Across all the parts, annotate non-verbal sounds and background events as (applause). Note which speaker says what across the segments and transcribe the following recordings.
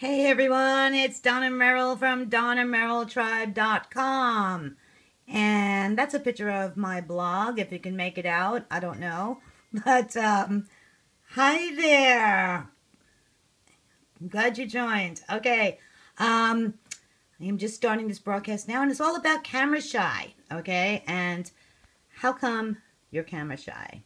Speaker 1: Hey everyone, it's Donna Merrill from DonnaMerrillTribe.com. And that's a picture of my blog, if you can make it out. I don't know. (laughs) But, um, hi there. I'm glad you joined. Okay. Um, I am just starting this broadcast now, and it's all about camera shy. Okay. And how come you're camera shy?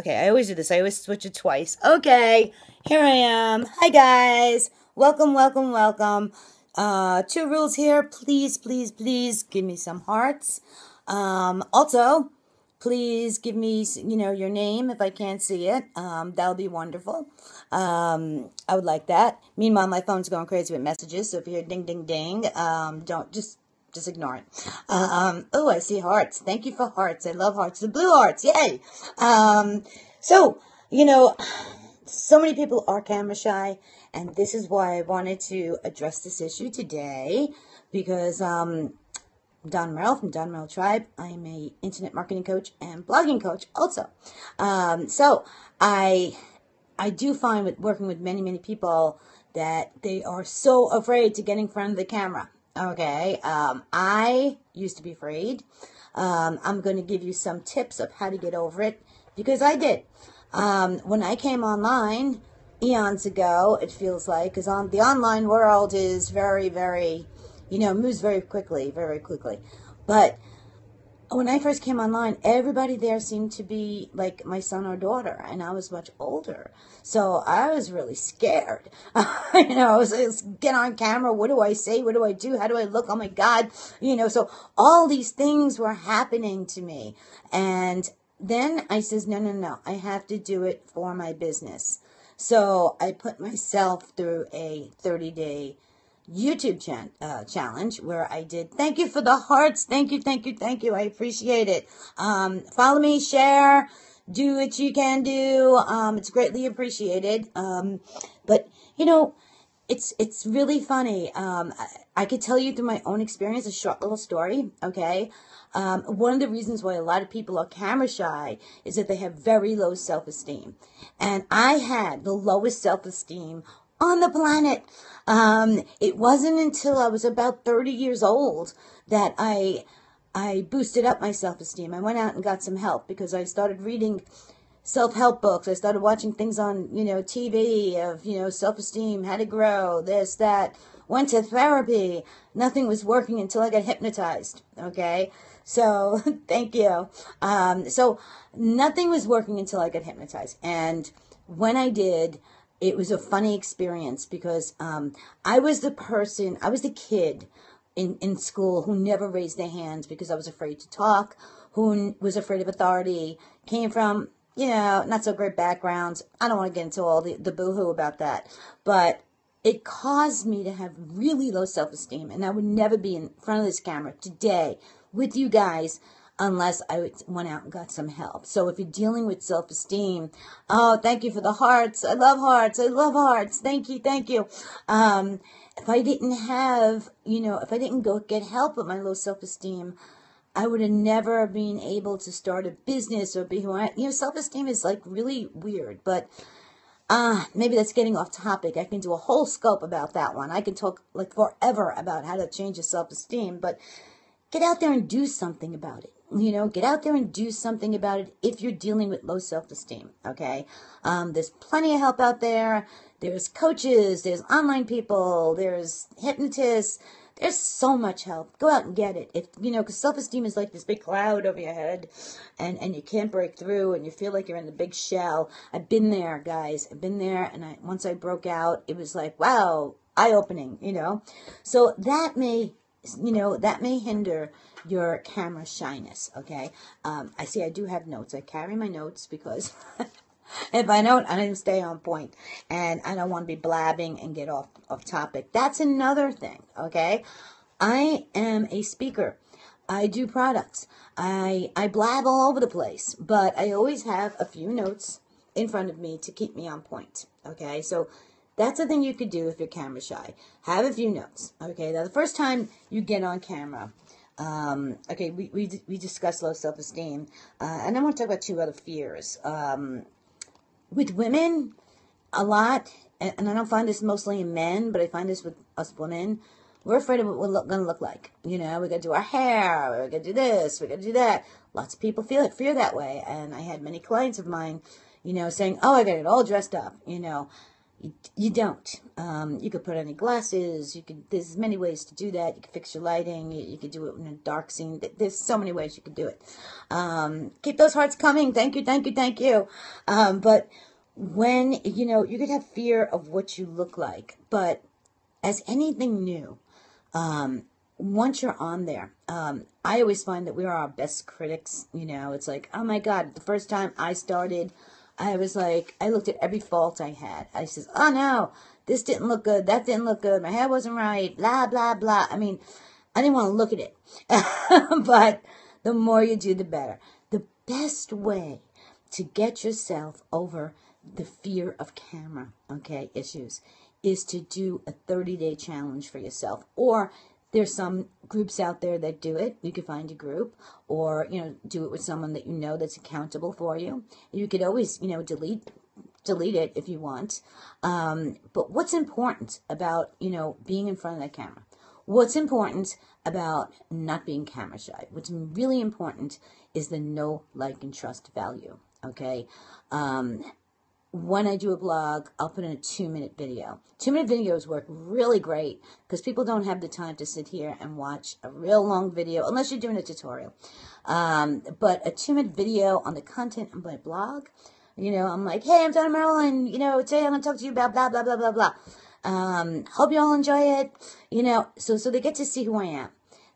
Speaker 1: Okay, I always do this. I always switch it twice. Okay, here I am. Hi, guys. Welcome, welcome, welcome. Uh, two rules here. Please, please, please give me some hearts. Um, also, please give me, you know, your name if I can't see it. Um, that'll be wonderful. Um, I would like that. Meanwhile, my phone's going crazy with messages, so if you hear ding, ding, ding, um, don't just just ignore it. Um, oh, I see hearts. Thank you for hearts. I love hearts. The blue hearts. Yay. Um, so, you know, so many people are camera shy, and this is why I wanted to address this issue today because, um, Donna Merrill from Donna Merrill Tribe. I am a internet marketing coach and blogging coach also. Um, so I I do find with working with many many people that they are so afraid to get in front of the camera. Okay. Um, I used to be afraid. Um, I'm going to give you some tips of how to get over it because I did. Um, when I came online eons ago, it feels like, because on the online world is very, very, you know, moves very quickly, very quickly. But when I first came online, everybody there seemed to be like my son or daughter, and I was much older. So I was really scared. (laughs) you know, I was, was, get on camera. What do I say? What do I do? How do I look? Oh my God. You know, so all these things were happening to me. And then I says, no, no, no. I have to do it for my business. So I put myself through a 30 day YouTube ch- uh, challenge where I did. Thank you for the hearts. Thank you, thank you, thank you. I appreciate it. Um, follow me, share, do what you can do. Um, it's greatly appreciated. Um, but you know, it's it's really funny. Um, I, I could tell you through my own experience a short little story. Okay. Um, one of the reasons why a lot of people are camera shy is that they have very low self esteem. And I had the lowest self esteem on the planet. Um, it wasn't until I was about 30 years old that I, I boosted up my self-esteem. I went out and got some help because I started reading self-help books. I started watching things on, you know, TV of, you know, self-esteem, how to grow, this, that. Went to therapy. Nothing was working until I got hypnotized. Okay. So (laughs) thank you. Um, so nothing was working until I got hypnotized. And when I did, it was a funny experience because um, I was the person, I was the kid in, in school who never raised their hands because I was afraid to talk, who was afraid of authority, came from, you know, not so great backgrounds. I don't want to get into all the, the boohoo about that. But it caused me to have really low self esteem, and I would never be in front of this camera today with you guys unless I went out and got some help. So if you're dealing with self esteem, oh, thank you for the hearts. I love hearts. I love hearts. Thank you. Thank you. Um, if I didn't have, you know, if I didn't go get help with my low self esteem, I would have never been able to start a business or be who I, you know, self esteem is like really weird, but. Uh, maybe that's getting off topic. I can do a whole scope about that one. I can talk like forever about how to change your self esteem, but get out there and do something about it you know, get out there and do something about it if you're dealing with low self esteem. Okay. Um, there's plenty of help out there. There's coaches, there's online people, there's hypnotists. There's so much help. Go out and get it. If you know, because self esteem is like this big cloud over your head, and and you can't break through, and you feel like you're in the big shell. I've been there, guys. I've been there, and I once I broke out, it was like wow, eye opening. You know, so that may, you know, that may hinder your camera shyness. Okay. Um, I see I do have notes. I carry my notes because (laughs) if I don't, I don't stay on point and I don't want to be blabbing and get off, off topic. That's another thing. Okay. I am a speaker. I do products. I, I blab all over the place, but I always have a few notes in front of me to keep me on point. Okay. So that's the thing you could do if you're camera shy. Have a few notes. Okay. Now, the first time you get on camera, um, okay, we, we, we discussed low self esteem, uh, and I want to talk about two other fears. Um, with women, a lot, and, and I don't find this mostly in men, but I find this with us women. We're afraid of what we're going to look like. You know, we got to do our hair, we got to do this, we got to do that. Lots of people feel it, fear that way, and I had many clients of mine, you know, saying, "Oh, I got it all dressed up," you know. You, you don't. Um, you could put on any glasses. You could. There's many ways to do that. You could fix your lighting. You, you could do it in a dark scene. There's so many ways you could do it. Um, keep those hearts coming. Thank you, thank you, thank you. Um, but when you know you could have fear of what you look like, but as anything new, um, once you're on there, um, I always find that we are our best critics. You know, it's like, oh my God, the first time I started, I was like, I looked at every fault I had. I says, oh no, this didn't look good, that didn't look good, my hair wasn't right, blah, blah, blah. I mean, I didn't want to look at it. (laughs) but the more you do, the better. The best way to get yourself over the fear of camera, okay, issues, is to do a 30 day challenge for yourself. Or there's some groups out there that do it. You could find a group or, you know, do it with someone that you know that's accountable for you. You could always, you know, delete delete it if you want. Um, but what's important about, you know, being in front of that camera? What's important about not being camera shy? What's really important is the know, like, and trust value. Okay. Um, when I do a blog, I'll put in a two minute video. Two minute videos work really great because people don't have the time to sit here and watch a real long video unless you're doing a tutorial. Um, but a two minute video on the content of my blog, you know, I'm like, hey, I'm Donna Merrill. You know, today I'm going to talk to you about blah, blah, blah, blah, blah. Um, hope you all enjoy it. You know, so, so they get to see who I am.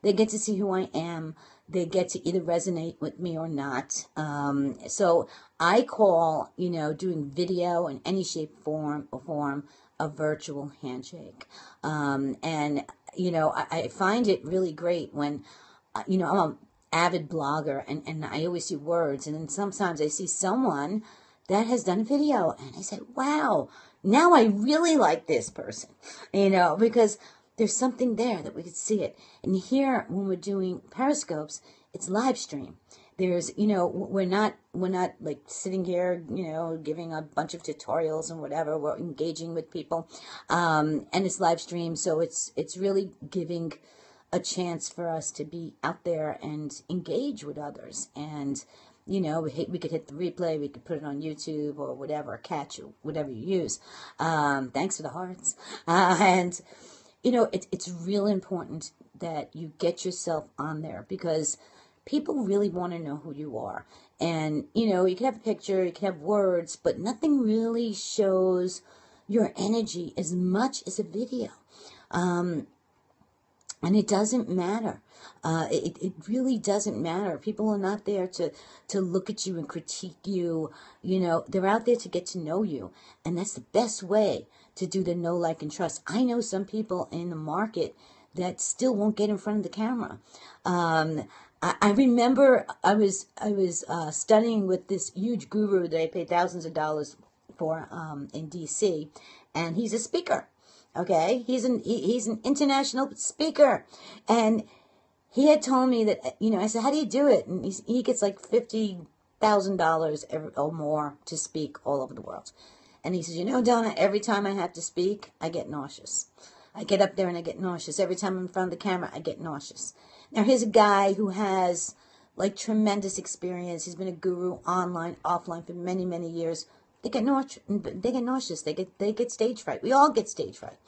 Speaker 1: They get to see who I am they get to either resonate with me or not. Um, so I call, you know, doing video in any shape, form, or form a virtual handshake. Um, and, you know, I, I, find it really great when, uh, you know, I'm an avid blogger and, and I always see words. And then sometimes I see someone that has done video and I say, wow, now I really like this person, you know, because there's something there that we could see it. And here, when we're doing periscopes, it's live stream. There's, you know, we're not, we're not like sitting here, you know, giving a bunch of tutorials and whatever. We're engaging with people, um, and it's live stream, so it's it's really giving a chance for us to be out there and engage with others. And you know, we, hit, we could hit the replay, we could put it on YouTube or whatever, catch whatever you use. Um, thanks for the hearts. (laughs) Uh, and you know, it, it's real important that you get yourself on there because people really want to know who you are. And, you know, you can have a picture, you can have words, but nothing really shows your energy as much as a video. Um, and it doesn't matter. Uh, it, it really doesn't matter. People are not there to, to look at you and critique you. You know, they're out there to get to know you. And that's the best way to do the know, like, and trust. I know some people in the market that still won't get in front of the camera. Um, I, I, remember I was I was uh, studying with this huge guru that I paid thousands of dollars for um, in D.C., and he's a speaker. Okay, he's an he, he's an international speaker, and he had told me that you know I said how do you do it, and he gets like fifty thousand dollars or more to speak all over the world. And he says, You know, Donna, every time I have to speak, I get nauseous. I get up there and I get nauseous. Every time I'm in front of the camera, I get nauseous. Now, here's a guy who has like tremendous experience. He's been a guru online, offline for many, many years. They get nauseous. They get nauseous. They get they get stage fright. We all get stage fright.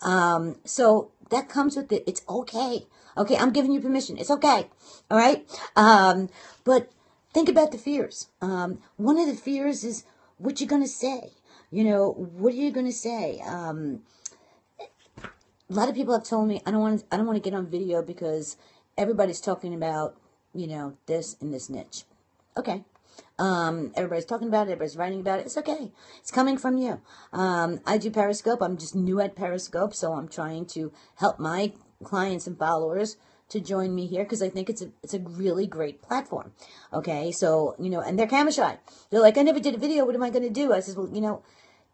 Speaker 1: Um, so that comes with it. It's okay. Okay, I'm giving you permission. It's okay. All right. Um, but think about the fears. Um, one of the fears is what you're gonna say you know, what are you going to say? Um, a lot of people have told me I don't want to, I don't want to get on video because everybody's talking about, you know, this and this niche. Okay. Um, everybody's talking about it. Everybody's writing about it. It's okay. It's coming from you. Um, I do Periscope. I'm just new at Periscope, so I'm trying to help my clients and followers to join me here because I think it's a it's a really great platform. Okay, so you know, and they're camera shy. They're like, I never did a video. What am I going to do? I says, well, you know,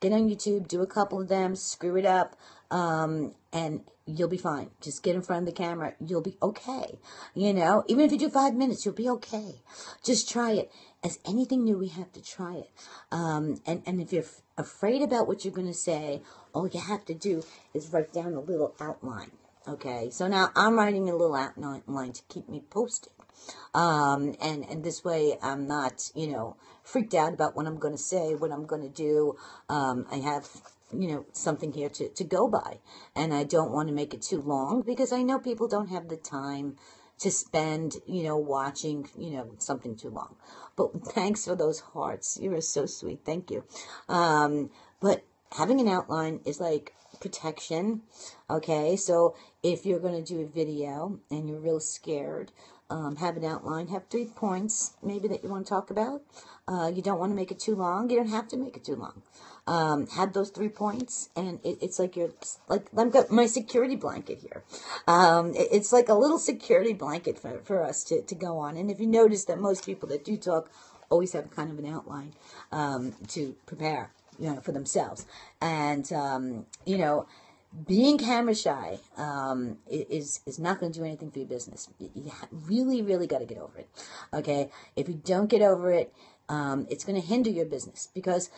Speaker 1: get on YouTube, do a couple of them, screw it up, um, and you'll be fine. Just get in front of the camera. You'll be okay. You know, even if you do five minutes, you'll be okay. Just try it. As anything new, we have to try it. Um, and, and if you're afraid about what you're going to say, all you have to do is write down a little outline. Okay, so now I'm writing a little outline to keep me posted. Um, and, and this way I'm not, you know, freaked out about what I'm going to say, what I'm going to do. Um, I have, you know, something here to, to go by. And I don't want to make it too long because I know people don't have the time to spend, you know, watching, you know, something too long. But (laughs) thanks for those hearts. You are so sweet. Thank you. Um, but having an outline is like protection. Okay, so if you're going to do a video and you're real scared, um, have an outline, have three points maybe that you want to talk about. Uh, you don't want to make it too long. You don't have to make it too long. Um, have those three points, and it, it's like you're like I've got my security blanket here. Um, it, it's like a little security blanket for, for us to, to go on. And if you notice that most people that do talk always have kind of an outline um, to prepare, you know, for themselves. And um, you know, being camera shy um, is is not going to do anything for your business. You really, really got to get over it. Okay, if you don't get over it, um, it's going to hinder your business because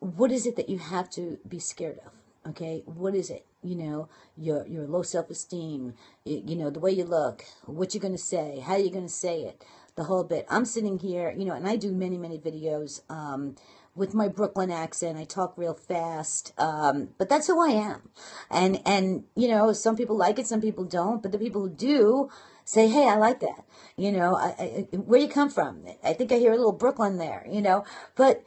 Speaker 1: what is it that you have to be scared of? Okay, what is it? You know, your your low self esteem. You, you know, the way you look, what you're going to say, how you're going to say it, the whole bit. I'm sitting here, you know, and I do many many videos. Um, with my Brooklyn accent. I talk real fast, um, but that's who I am. And and you know, some people like it, some people don't. But the people who do say, "Hey, I like that." You know, I, I, where you come from? I think I hear a little Brooklyn there. You know, but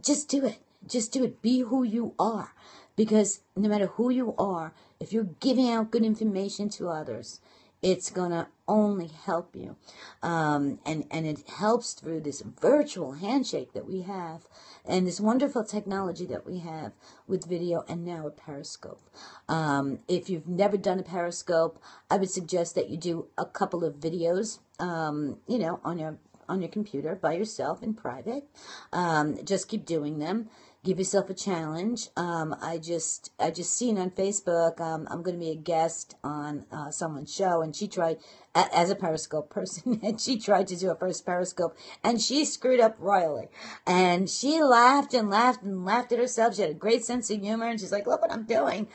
Speaker 1: just do it. Just do it. Be who you are, because no matter who you are, if you're giving out good information to others, it's going to only help you. Um, and, and it helps through this virtual handshake that we have and this wonderful technology that we have with video and now a Periscope. Um, if you've never done a Periscope, I would suggest that you do a couple of videos, um, you know, on your on your computer by yourself in private. Um, just keep doing them give yourself a challenge. Um, I just I just seen on Facebook. Um, I'm going to be a guest on uh, someone's show, and she tried as a Periscope person, (laughs) and she tried to do a first Periscope, and she screwed up royally. And she laughed and laughed and laughed at herself. She had a great sense of humor, and she's like, "Look what I'm doing."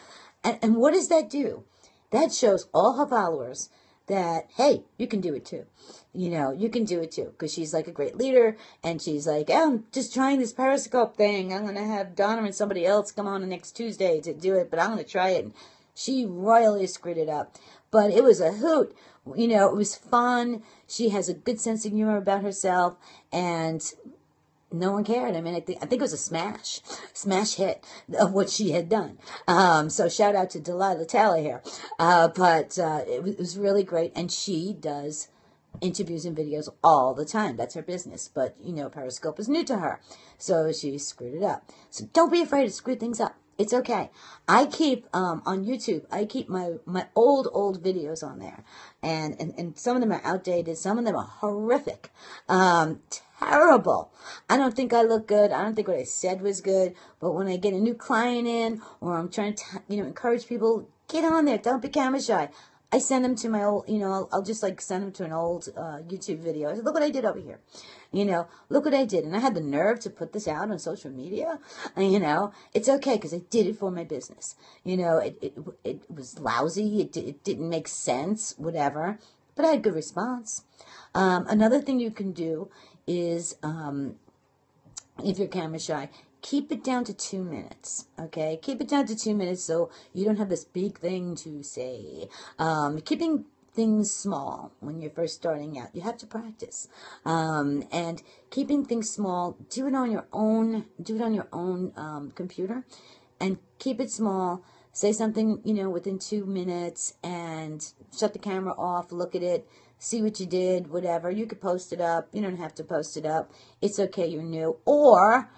Speaker 1: And and what does that do? That shows all her followers that hey, you can do it too you know, you can do it too. Because she's like a great leader, and she's like, oh, I'm just trying this Periscope thing. I'm going to have Donna and somebody else come on the next Tuesday to do it, but I'm going to try it. And she royally screwed it up. But it was a hoot. You know, it was fun. She has a good sense of humor about herself, and no one cared. I mean, I think I think it was a smash, smash hit of what she had done. Um, so shout out to Delilah Taylor here. Uh, but uh, it, it was really great, and she does interviews and videos all the time. That's her business. But, you know, Periscope is new to her. So she screwed it up. So don't be afraid to screw things up. It's okay. I keep um, on YouTube. I keep my my old old videos on there, and and, and some of them are outdated. Some of them are horrific, um, terrible. I don't think I look good. I don't think what I said was good. But when I get a new client in, or I'm trying to you know encourage people, get on there. Don't be camera shy. I send them to my old, you know, I'll, I'll just like send them to an old uh, YouTube video. I said, look what I did over here. You know, look what I did. And I had the nerve to put this out on social media. And, you know, it's okay because I did it for my business. You know, it, it, it was lousy. It, it didn't make sense, whatever. But I had good response. Um, another thing you can do is, um, if you're camera shy, keep it down to two minutes. Okay, keep it down to two minutes so you don't have this big thing to say. Um, keeping things small when you're first starting out. You have to practice. Um, and keeping things small, do it on your own, do it on your own um, computer and keep it small. Say something, you know, within two minutes and shut the camera off, look at it, see what you did, whatever. You could post it up. You don't have to post it up. It's okay, you're new. Or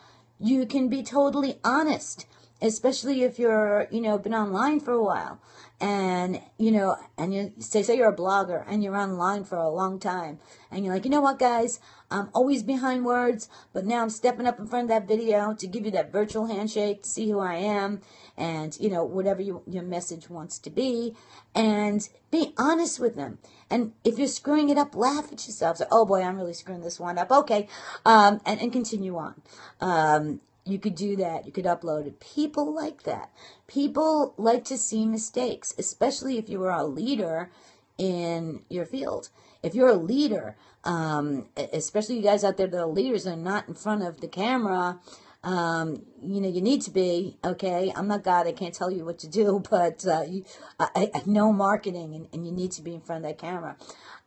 Speaker 1: you can be totally honest, especially if you're, you know, been online for a while. And, you know, and you say, say you're a blogger and you're online for a long time and you're like, you know what, guys, I'm always behind words, but now I'm stepping up in front of that video to give you that virtual handshake to see who I am and, you know, whatever you, your message wants to be. And be honest with them. And if you're screwing it up, laugh at yourself. Oh boy, I'm really screwing this one up. Okay. Um, and, and continue on. Um, you could do that. You could upload it. People like that. People like to see mistakes, especially if you are a leader in your field. If you're a leader, um, especially you guys out there that are leaders and not in front of the camera, um, you know, you need to be, okay? I'm not God, I can't tell you what to do, (laughs) but uh, you, I, I, know marketing and, and, you need to be in front of that camera.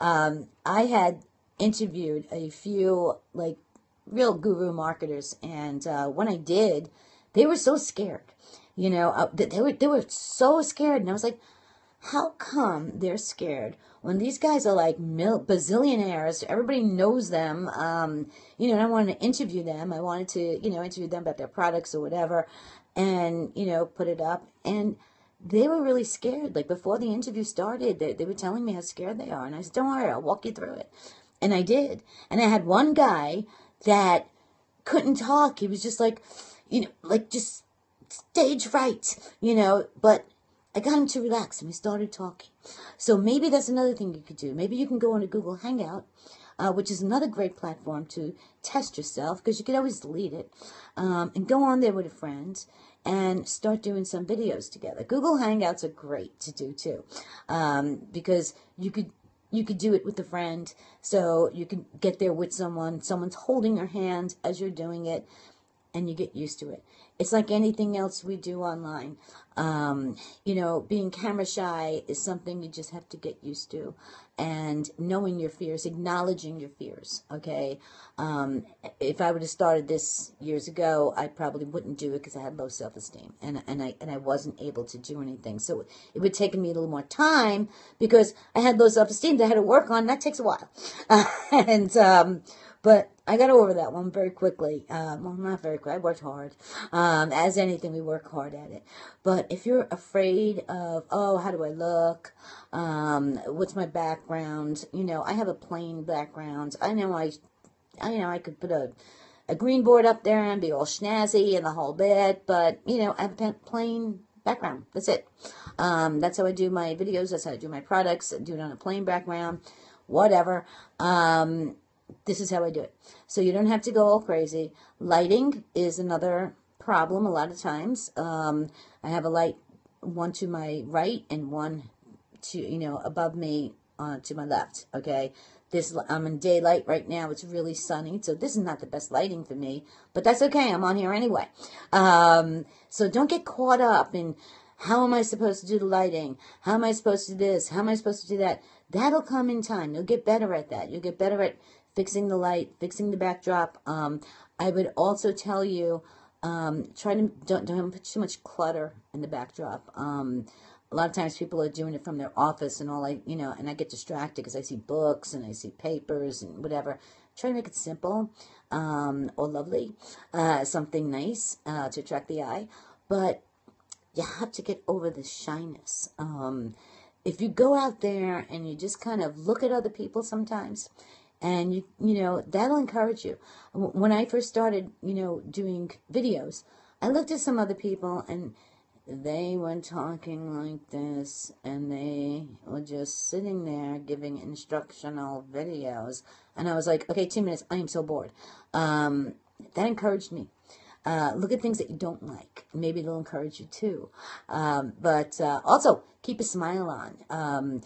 Speaker 1: Um, I had interviewed a few, like, real guru marketers, and uh, when I did, they were so scared. You know, uh, they were they were so scared, and I was like, how come they're scared when these guys are like mil- bazillionaires? Everybody knows them. Um, you know, and I wanted to interview them. I wanted to, you know, interview them about their products or whatever, and you know, put it up. And they were really scared. Like before the interview started, they, they were telling me how scared they are, and I said, "Don't worry, I'll walk you through it." And I did. And I had one guy that couldn't talk. He was just like, you know, like just stage fright, you know, but I got him to relax and we started talking. So maybe that's another thing you could do. Maybe you can go on a Google Hangout, uh, which is another great platform to test yourself because you could always delete it, um, and go on there with a friend and start doing some videos together. Google Hangouts are great to do too, um, because you could you could do it with a friend. So you can get there with someone. Someone's holding your hand as you're doing it, and you get used to it. It's like anything else we do online. Um, you know, being camera shy is something you just have to get used to. And knowing your fears, acknowledging your fears, okay? Um, if I would have started this years ago, I probably wouldn't do it because I had low self-esteem and, and, I, and I wasn't able to do anything. So it would take me a little more time because I had low self-esteem that I had to work on. That takes a while. (laughs) And, um, but I got over that one very quickly. Um, well, not very quick. I worked hard. Um, as anything, we work hard at it. But if you're afraid of, oh, how do I look? Um, what's my background? You know, I have a plain background. I know I, I know I could put a, a green board up there and be all snazzy and the whole bit, but you know, I have a plain background. That's it. Um, that's how I do my videos. That's how I do my products. I do it on a plain background. Whatever. Um, this is how I do it. So you don't have to go all crazy. Lighting is another problem a lot of times. Um, I have a light, one to my right and one to, you know, above me uh, to my left, okay? This I'm in daylight right now. It's really sunny, so this is not the best lighting for me, but that's okay. I'm on here anyway. Um, so don't get caught up in how am I supposed to do the lighting? How am I supposed to do this? How am I supposed to do that? That'll come in time. You'll get better at that. You'll get better at fixing the light, fixing the backdrop. Um, I would also tell you, um, try to don't, don't put too much clutter in the backdrop. Um, a lot of times people are doing it from their office and all I, you know, and I get distracted because I see books and I see papers and whatever. Try to make it simple um, or lovely, uh, something nice uh, to attract the eye. But you have to get over the shyness. Um, if you go out there and you just kind of look at other people sometimes, and you you know that'll encourage you when i first started you know doing videos i looked at some other people and they were talking like this and they were just sitting there giving instructional videos and i was like okay two minutes i am so bored um, that encouraged me uh, look at things that you don't like. Maybe it'll encourage you too. Um, but uh, also, keep a smile on. Um,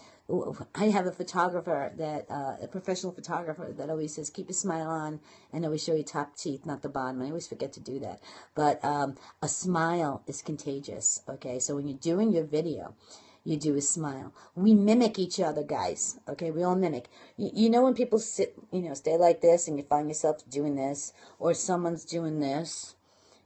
Speaker 1: I have a photographer that uh, a professional photographer that always says keep a smile on and always show your top teeth, not the bottom. I always forget to do that, but um, a smile is contagious. Okay, so when you're doing your video, you do a smile. We mimic each other, guys. Okay, we all mimic. You, you know when people sit, you know, stay like this, and you find yourself doing this, or someone's doing this,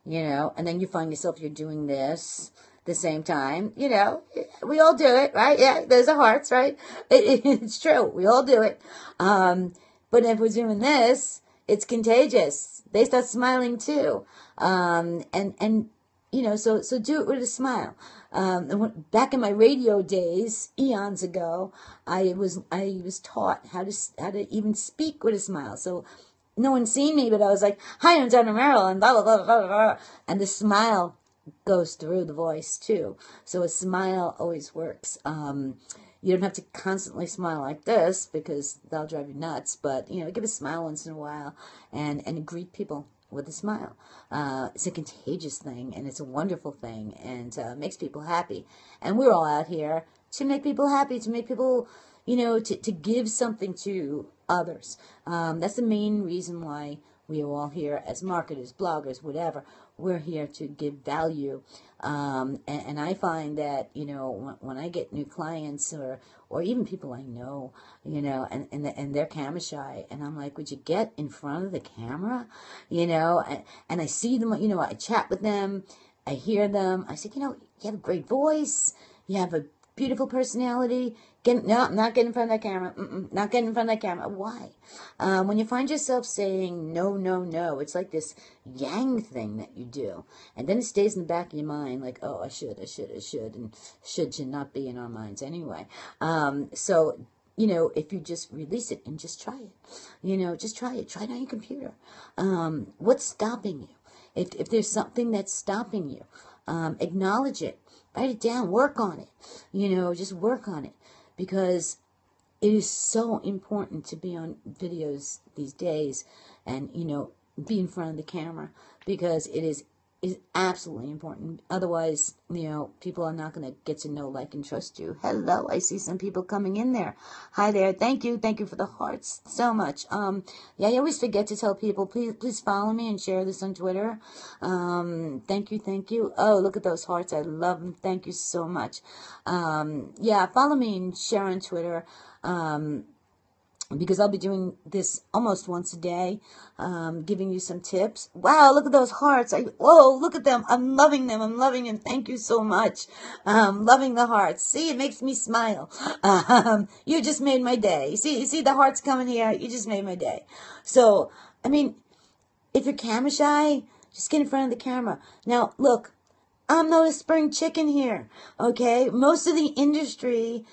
Speaker 1: you know, and then you find yourself you're doing this the same time. You know, we all do it, right? Yeah, those are hearts, right? (laughs) It, it, it's true. We all do it. Um, but if we're doing this, it's contagious. They start smiling too. Um, and, and, you know, so, so do it with a smile. Um, back in my radio days, eons ago, I was, I was taught how to, how to even speak with a smile. So no one seen me, but I was like, hi, I'm Donna Merrill, and blah, blah, blah, blah, blah. And the smile goes through the voice too. So a smile always works. Um, you don't have to constantly smile like this because that'll drive you nuts. But you know, give a smile once in a while and and greet people. with a smile. Uh, it's a contagious thing and it's a wonderful thing and uh, makes people happy. And we're all out here to make people happy, to make people, you know, to, to give something to others. Um, that's the main reason why we are all here as marketers, bloggers, whatever. We're here to give value. Um, and, and, I find that, you know, when, when, I get new clients or, or even people I know, you know, and, and, and they're camera shy, and I'm like, would you get in front of the camera? You know, and, and I see them, you know, I chat with them, I hear them. I say, you know, you have a great voice, you have a beautiful personality. Get, no, not getting in front of that camera. Mm-mm, not getting in front of that camera. Why? Um, when you find yourself saying no, no, no, it's like this yang thing that you do. And then it stays in the back of your mind like, oh, I should, I should, I should. And should should not be in our minds anyway. Um, so you know, if you just release it and just try it, you know, just try it. Try it on your computer. Um, what's stopping you? If, if there's something that's stopping you, um, acknowledge it Write it down, work on it. You know, just work on it because it is so important to be on videos these days and, you know, be in front of the camera because it is is absolutely important. Otherwise, you know, people are not going to get to know, like, and trust you. Hello, I see some people coming in there. Hi there. Thank you. Thank you for the hearts so much. Um, yeah, I always forget to tell people, please, please follow me and share this on Twitter. Um, thank you. Thank you. Oh, look at those hearts. I love them. Thank you so much. Um, yeah, follow me and share on Twitter. Um, because I'll be doing this almost once a day, um, giving you some tips. Wow, look at those hearts. I, whoa, look at them. I'm loving them. I'm loving them. Thank you so much. Um, loving the hearts. See, it makes me smile. (laughs) Um, you just made my day. See, you see the hearts coming here. You just made my day. So, I mean, if you're camera shy, just get in front of the camera. Now, look, I'm not a spring chicken here. Okay. Most of the industry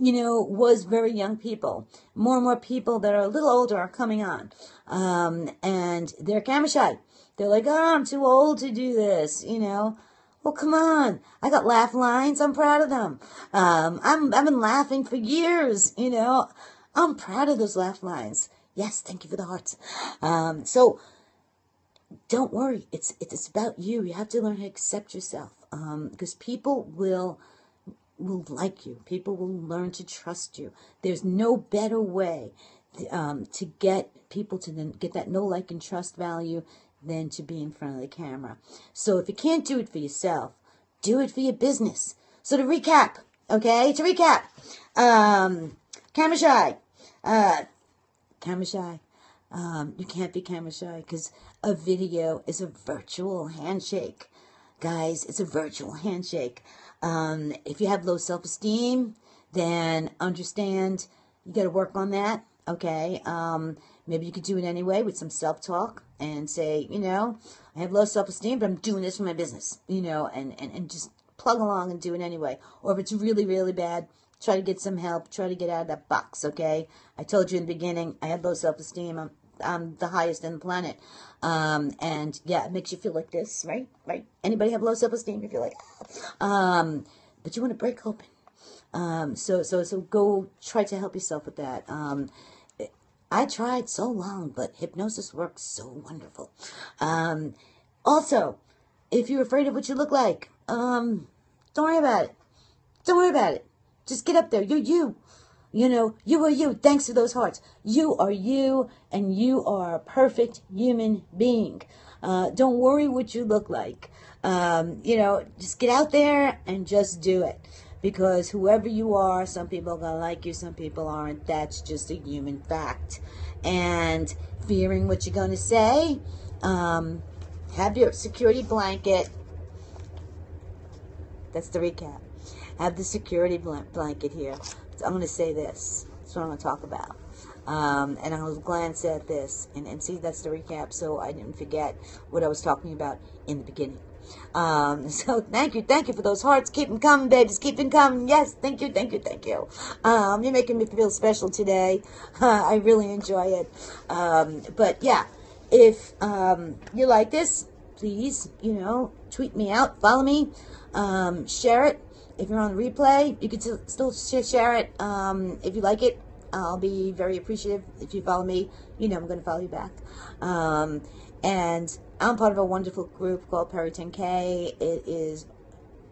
Speaker 1: you know, was very young people. More and more people that are a little older are coming on. Um, and they're camera shy. They're like, oh, I'm too old to do this, you know. Well, come on. I got laugh lines. I'm proud of them. Um, I'm, I've been laughing for years, you know. I'm proud of those laugh lines. Yes, thank you for the hearts. Um, so don't worry. It's, it's about you. You have to learn how to accept yourself. Um, because people will, will like you. People will learn to trust you. There's no better way um, to get people to then get that no like and trust value than to be in front of the camera. So if you can't do it for yourself, do it for your business. So to recap, okay, to recap, um, camera shy, uh, camera shy. Um, you can't be camera shy because a video is a virtual handshake. Guys, it's a virtual handshake. Um, if you have low self esteem, then understand you got to work on that. Okay. Um, maybe you could do it anyway with some self talk and say, you know, I have low self esteem, but I'm doing this for my business, you know, and, and, and just plug along and do it anyway. Or if it's really, really bad, try to get some help, try to get out of that box, okay? I told you in the beginning, I had low self esteem. I'm the highest in the planet. Um, and yeah, it makes you feel like this, right? Right? Anybody have low self-esteem? You feel like, um, but you want to break open. Um, so, so, so go try to help yourself with that. Um, I tried so long, but hypnosis works so wonderful. Um, also, if you're afraid of what you look like, um, don't worry about it. Don't worry about it. Just get up there. You're you. You know, you are you. Thanks to those hearts. You are you, and you are a perfect human being. Uh, don't worry what you look like. Um, you know, just get out there and just do it. Because whoever you are, some people are going to like you, some people aren't. That's just a human fact. And fearing what you're going to say, um, have your security blanket. That's the recap. Have the security blanket here. I'm going to say this. That's what I'm going to talk about. Um, and I will glance at this and, and see that's the recap so I didn't forget what I was talking about in the beginning. Um, (laughs) so thank you, thank you for those hearts. Keep them coming, babies. Keep them coming. Yes, thank you, thank you, thank you. Um, you're making me feel special today. Uh, (laughs) I really enjoy it. Um, but yeah, if um, you like this, please, you know, tweet me out, follow me, um, share it if you're on replay, you can still share it. Um, if you like it, I'll be very appreciative. If you follow me, you know I'm going to follow you back. Um, And I'm part of a wonderful group called Perry 10K. It is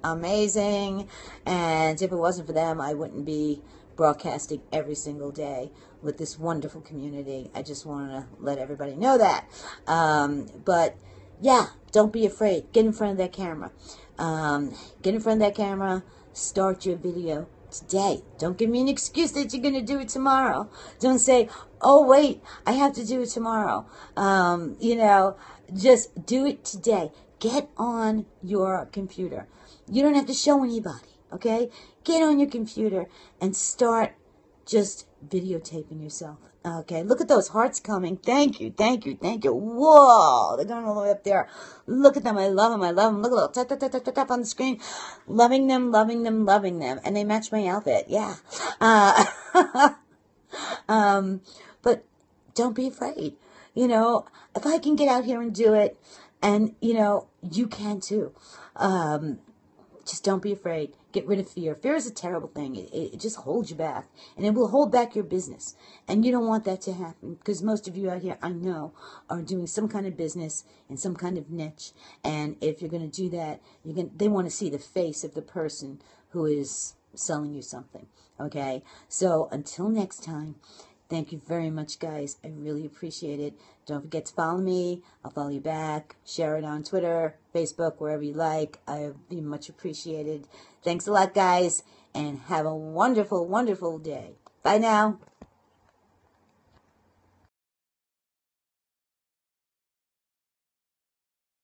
Speaker 1: amazing. And if it wasn't for them, I wouldn't be broadcasting every single day with this wonderful community. I just want to let everybody know that. Um, but yeah, don't be afraid. Get in front of that camera. Um, get in front of that camera. Start your video today. Don't give me an excuse that you're going to do it tomorrow. Don't say, oh, wait, I have to do it tomorrow. Um, you know, just do it today. Get on your computer. You don't have to show anybody, okay? Get on your computer and start just videotaping yourself. Okay, look at those hearts coming. Thank you, thank you, thank you. Whoa, they're going all the way up there. Look at them. I love them. I love them. Look at. Tap, tap, tap, tap, tap, tap on the screen. Loving them, loving them, loving them. And they match my outfit. Yeah. Uh, (laughs) um, but don't be afraid. You know, if I can get out here and do it, and, you know, you can too. Um, just don't be afraid. Get rid of fear. Fear is a terrible thing. It, it, just holds you back, and it will hold back your business. And you don't want that to happen because most of you out here, I know, are doing some kind of business in some kind of niche. And if you're going to do that, you're going they want to see the face of the person who is selling you something. Okay. So until next time, Thank you very much, guys. I really appreciate it. Don't forget to follow me. I'll follow you back. Share it on Twitter, Facebook, wherever you like. I'd be much appreciated. Thanks a lot, guys, and have a wonderful, wonderful day. Bye now.